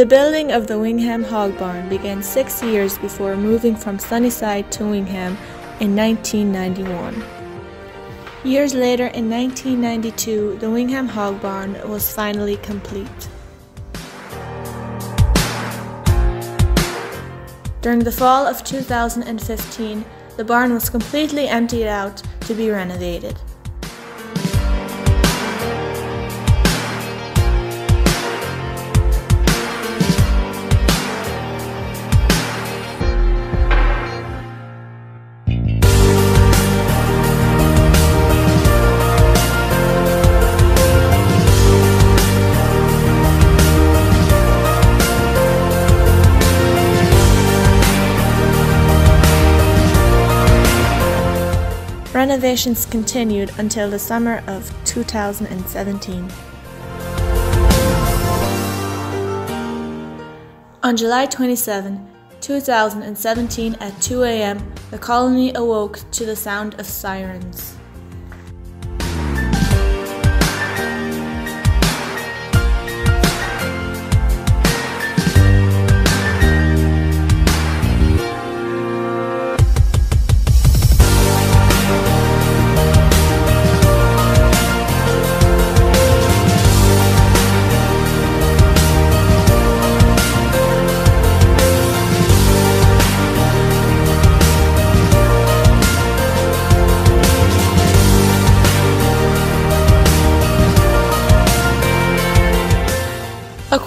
The building of the Wingham Hog Barn began six years before moving from Sunnyside to Wingham in 1991. Years later, in 1992, the Wingham Hog Barn was finally complete. During the fall of 2015, the barn was completely emptied out to be renovated. Renovations continued until the summer of 2017. On July 27, 2017 at 2 a.m., the colony awoke to the sound of sirens.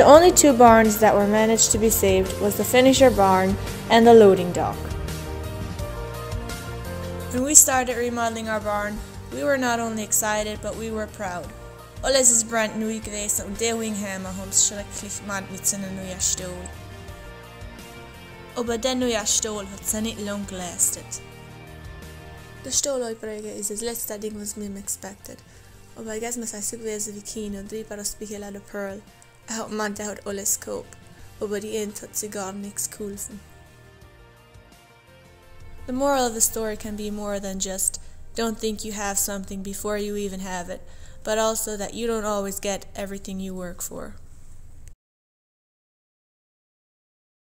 The only two barns that were managed to be saved was the finisher barn and the loading dock. When we started remodeling our barn, we were not only excited but we were proud. Alles is brand new geweest om det Wingham har schrecklich mad mit sina nya stol. Aber den nya stol hat sen inte långt lasted. The stålutbrygge is as less that was mim expected. Och jag guess mas I sug vese vi kino dripa och spikela de pearl. Man kulfen. The moral of the story can be more than just don't think you have something before you even have it, but also that you don't always get everything you work for.